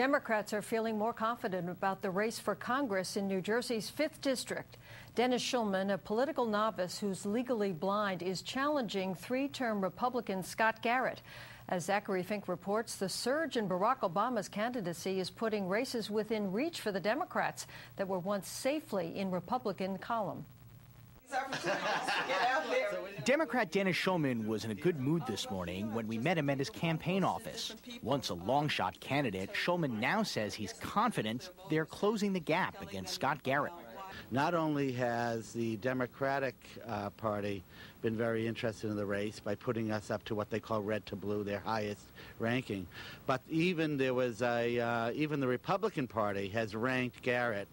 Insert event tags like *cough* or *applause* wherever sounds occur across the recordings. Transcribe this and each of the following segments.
Democrats are feeling more confident about the race for Congress in New Jersey's 5th District. Dennis Shulman, a political novice who's legally blind, is challenging three term Republican Scott Garrett. As Zachary Fink reports, the surge in Barack Obama's candidacy is putting races within reach for the Democrats that were once safely in Republican column. Democrat Dennis Shulman was in a good mood this morning when we met him at his campaign office. Once a long shot candidate, Shulman now says he's confident they're closing the gap against Scott Garrett. Not only has the Democratic uh, Party been very interested in the race by putting us up to what they call red to blue, their highest ranking, but even there was a uh, even the Republican Party has ranked Garrett,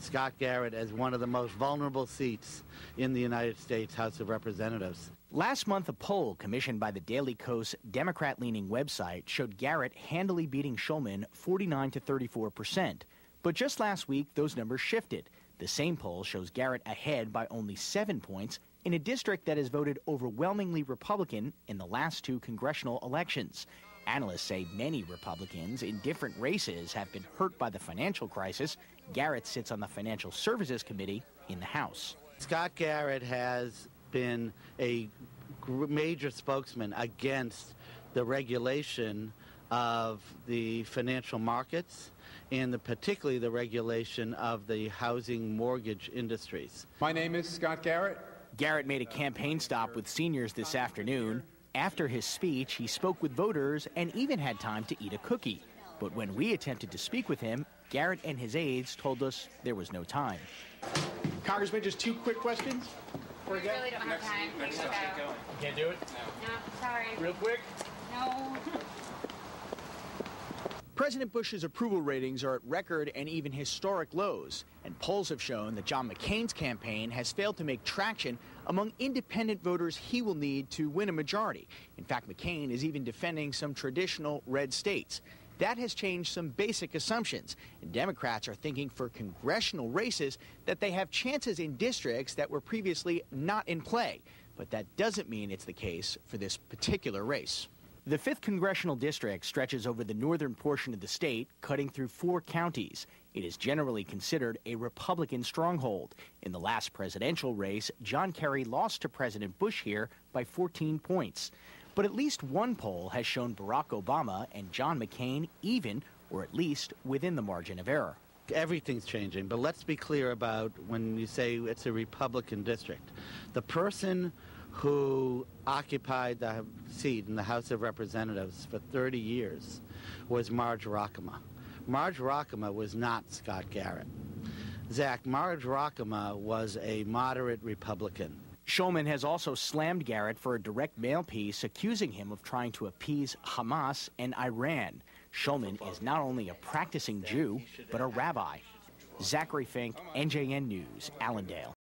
Scott Garrett, as one of the most vulnerable seats in the United States House of Representatives. Last month, a poll commissioned by the Daily Kos Democrat-leaning website showed Garrett handily beating Shulman 49 to 34 percent. But just last week, those numbers shifted. The same poll shows Garrett ahead by only seven points in a district that has voted overwhelmingly Republican in the last two congressional elections. Analysts say many Republicans in different races have been hurt by the financial crisis. Garrett sits on the Financial Services Committee in the House. Scott Garrett has been a major spokesman against the regulation of the financial markets and the, particularly the regulation of the housing mortgage industries. My name is Scott Garrett. Garrett made a campaign stop with seniors this afternoon. After his speech, he spoke with voters and even had time to eat a cookie. But when we attempted to speak with him, Garrett and his aides told us there was no time. Congressman, just two quick questions. We really don't have time. Next, next Can't do it? No. No, sorry. Real quick? No. *laughs* President Bush's approval ratings are at record and even historic lows, and polls have shown that John McCain's campaign has failed to make traction among independent voters he will need to win a majority. In fact, McCain is even defending some traditional red states. That has changed some basic assumptions, and Democrats are thinking for congressional races that they have chances in districts that were previously not in play. But that doesn't mean it's the case for this particular race. The 5th Congressional District stretches over the northern portion of the state, cutting through four counties. It is generally considered a Republican stronghold. In the last presidential race, John Kerry lost to President Bush here by 14 points. But at least one poll has shown Barack Obama and John McCain even, or at least within the margin of error. Everything's changing, but let's be clear about when you say it's a Republican district. The person who occupied the seat in the House of Representatives for 30 years was Marge Roukema. Marge Roukema was not Scott Garrett. Zach, Marge Roukema was a moderate Republican. Shulman has also slammed Garrett for a direct mail piece accusing him of trying to appease Hamas and Iran. Shulman is not only a practicing Jew, but a rabbi. Zachary Fink, NJN News, Allendale.